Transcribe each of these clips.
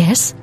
Yes?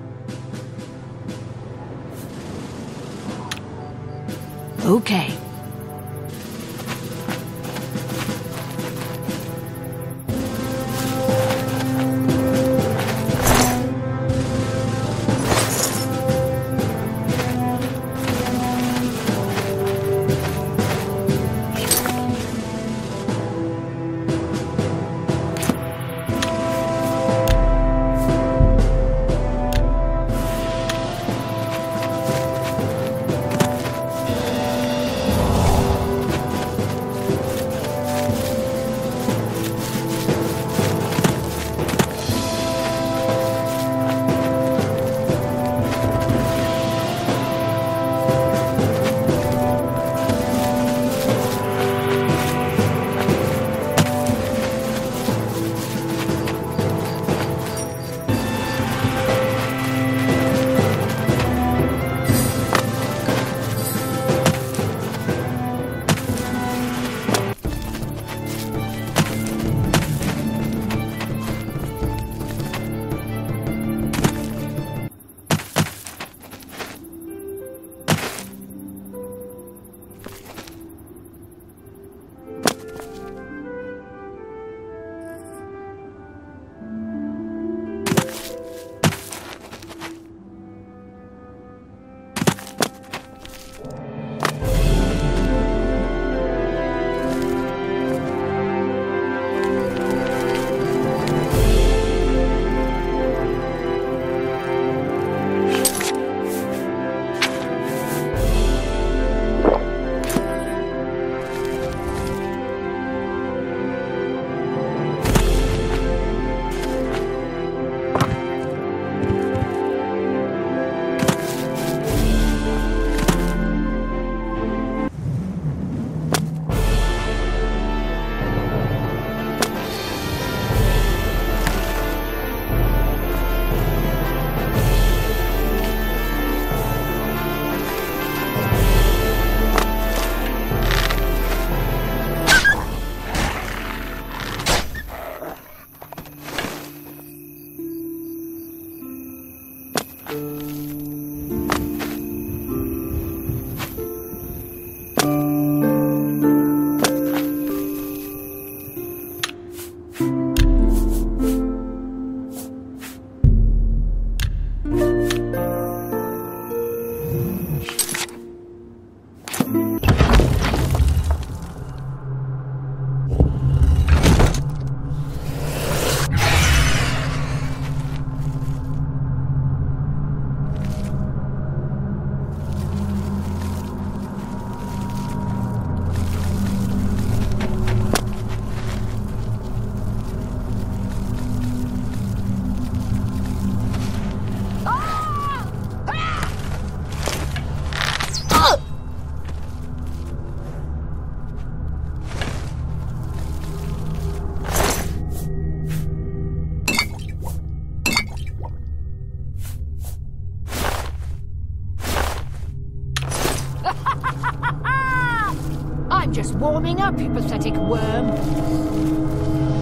Warming up, you pathetic worm.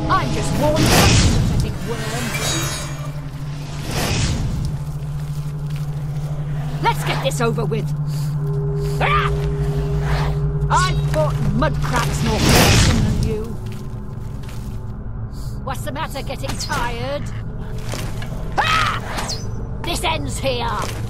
I'm just warming up, you pathetic worm. Let's get this over with. Ah! I've fought mudcrabs more fearsome than you. What's the matter, getting tired? Ah! This ends here.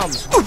To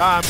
Uh,